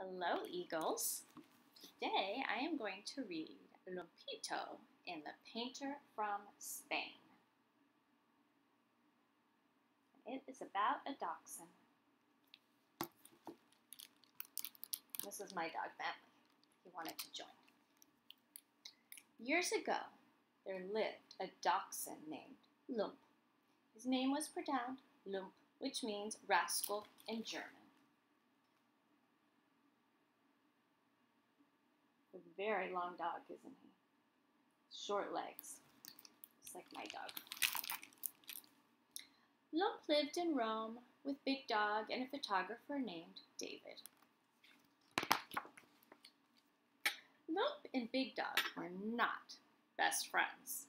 Hello, Eagles. Today I am going to read Lumpito in The Painter from Spain. It is about a dachshund. This is my dog Bentley. He wanted to join. Years ago, there lived a dachshund named Lump. His name was pronounced Lump, which means rascal in German. A very long dog, isn't he? Short legs, just like my dog. Lump lived in Rome with Big Dog and a photographer named David. Lump and Big Dog were not best friends.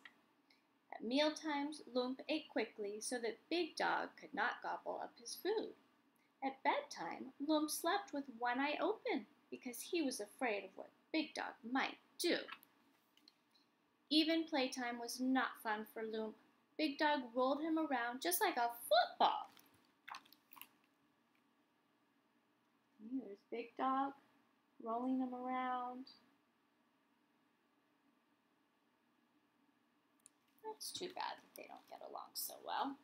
At mealtimes, Lump ate quickly so that Big Dog could not gobble up his food. At bedtime, Lump slept with one eye open because he was afraid of what Big Dog might do. Even playtime was not fun for Loom. Big Dog rolled him around just like a football. There's Big Dog rolling him around. It's too bad that they don't get along so well.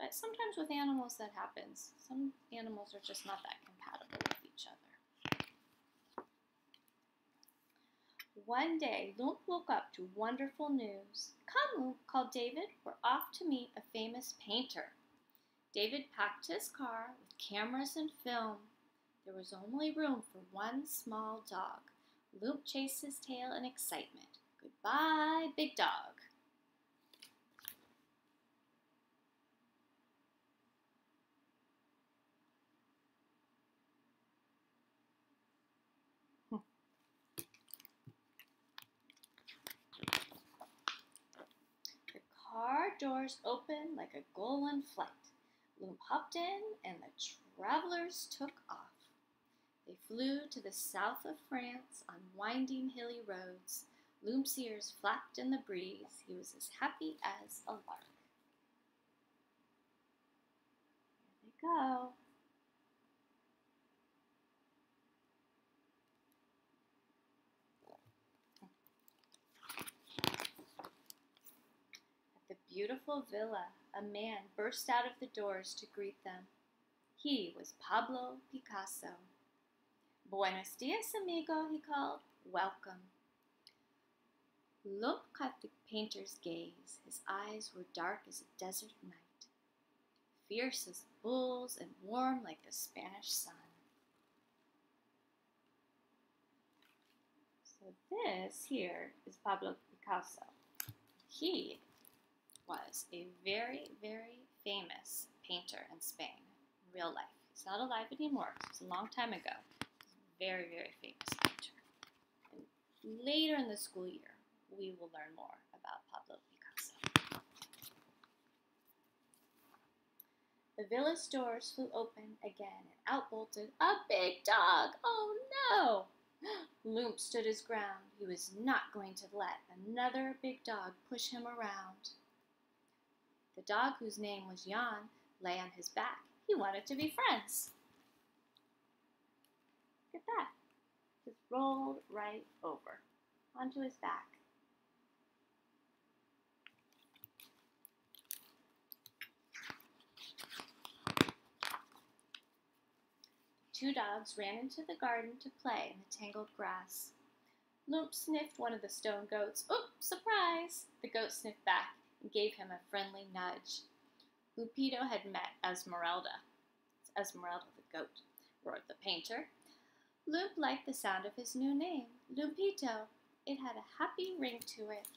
But sometimes with animals that happens. Some animals are just not that compatible with each other. One day, Lump woke up to wonderful news. Come, Lump, called David. We're off to meet a famous painter. David packed his car with cameras and film. There was only room for one small dog. Lump chased his tail in excitement. Goodbye, big dog. car doors opened like a golden flight. Lump hopped in, and the travelers took off. They flew to the south of France on winding hilly roads. Lump's ears flapped in the breeze. He was as happy as a lark. There they go. Beautiful villa, a man burst out of the doors to greet them. He was Pablo Picasso. Buenos dias, amigo, he called. Welcome. Lump caught the painter's gaze. His eyes were dark as a desert night, fierce as bulls and warm like the Spanish sun. So this here is Pablo Picasso. He was a very, very famous painter in Spain, in real life. He's not alive anymore. It was a long time ago. very, very famous painter. And later in the school year, we will learn more about Pablo Picasso. The villa's doors flew open again and out bolted a big dog. Oh no! Lump stood his ground. He was not going to let another big dog push him around. The dog, whose name was Jan, lay on his back. He wanted to be friends. Look at that. Just rolled right over onto his back. Two dogs ran into the garden to play in the tangled grass. Lump sniffed one of the stone goats. Oops, surprise! The goat sniffed back gave him a friendly nudge. Lumpito had met Esmeralda. It's Esmeralda the goat, roared the painter. Lump liked the sound of his new name, Lumpito. It had a happy ring to it.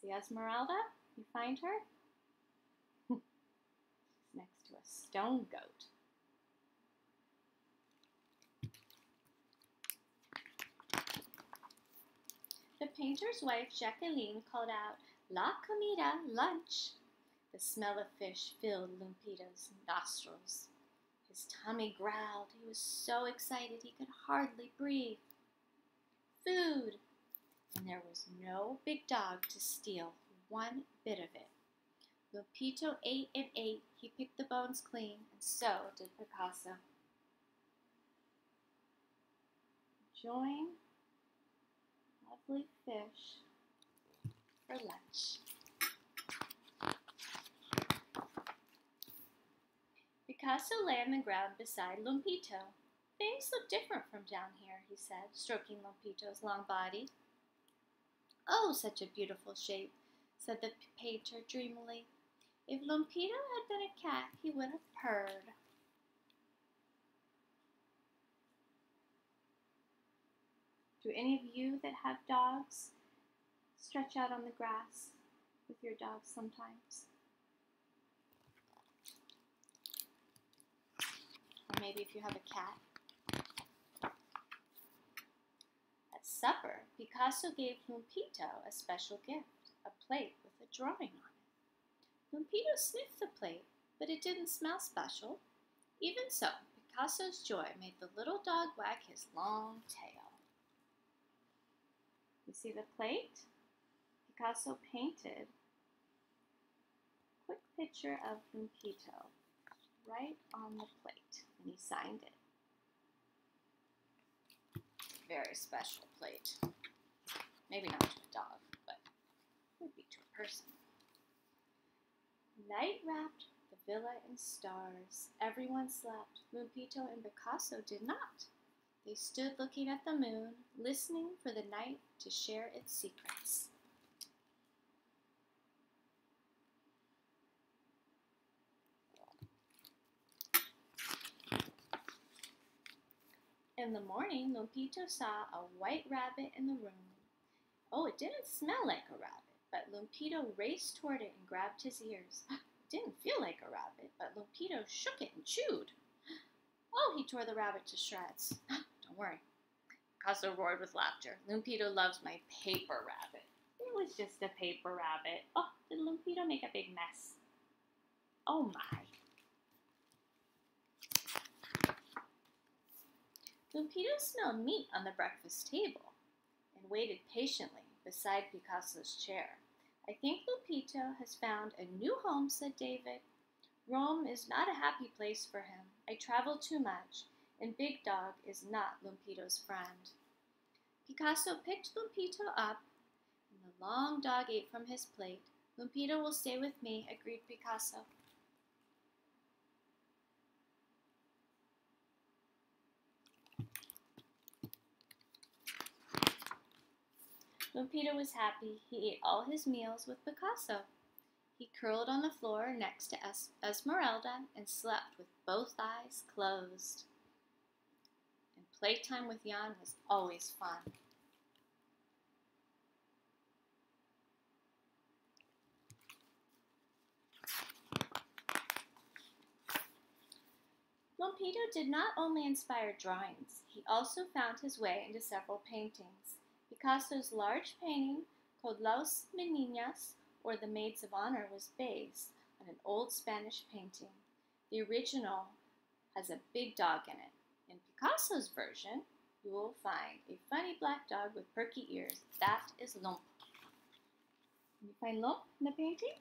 See Esmeralda? You find her? She's next to a stone goat. The painter's wife, Jacqueline, called out, La comida, lunch. The smell of fish filled Lumpito's nostrils. His tummy growled. He was so excited he could hardly breathe. Food! And there was no big dog to steal one bit of it. Lumpito ate and ate. He picked the bones clean, and so did Picasso. Enjoying fish for lunch. Picasso lay on the ground beside Lumpito. Things look different from down here, he said, stroking Lumpito's long body. Oh, such a beautiful shape, said the painter dreamily. If Lumpito had been a cat, he would have purred. Do any of you that have dogs stretch out on the grass with your dogs sometimes? Or maybe if you have a cat. At supper, Picasso gave Lumpito a special gift, a plate with a drawing on it. Lumpito sniffed the plate, but it didn't smell special. Even so, Picasso's joy made the little dog wag his long tail. You see the plate? Picasso painted quick picture of Lumpito right on the plate, and he signed it. Very special plate. Maybe not to a dog, but would be to a person. Night wrapped the villa in stars. Everyone slept. Lumpito and Picasso did not. They stood looking at the moon, listening for the night to share its secrets. In the morning, Lumpito saw a white rabbit in the room. Oh, it didn't smell like a rabbit. But Lumpito raced toward it and grabbed his ears. It didn't feel like a rabbit, but Lumpito shook it and chewed. Oh, he tore the rabbit to shreds. Oh, Don't worry. Picasso roared with laughter. Lumpito loves my paper rabbit. It was just a paper rabbit. Oh, did Lumpito make a big mess? Oh my. Lumpito smelled meat on the breakfast table and waited patiently beside Picasso's chair. I think Lumpito has found a new home, said David. Rome is not a happy place for him. I travel too much, and Big Dog is not Lumpito's friend. Picasso picked Lumpito up, and the long dog ate from his plate. Lumpito will stay with me, agreed Picasso. Lumpito was happy. He ate all his meals with Picasso. He curled on the floor next to es Esmeralda and slept with both eyes closed. Playtime with Jan was always fun. Lumpito did not only inspire drawings, he also found his way into several paintings. Picasso's large painting, called Las Meninas, or The Maids of Honor, was based on an old Spanish painting. The original has a big dog in it. In Picasso's version, you will find a funny black dog with perky ears. That is Lump. Can you find Lump in the painting?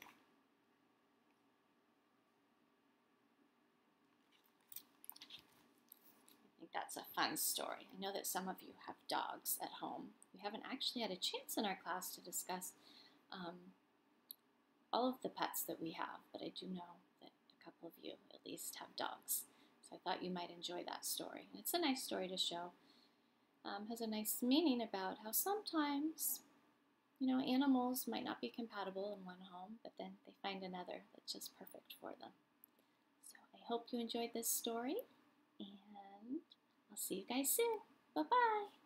I think that's a fun story. I know that some of you have dogs at home. We haven't actually had a chance in our class to discuss um, all of the pets that we have, but I do know that a couple of you at least have dogs. I thought you might enjoy that story. And it's a nice story to show. Um, has a nice meaning about how sometimes, you know, animals might not be compatible in one home, but then they find another that's just perfect for them. So I hope you enjoyed this story, and I'll see you guys soon. Bye-bye.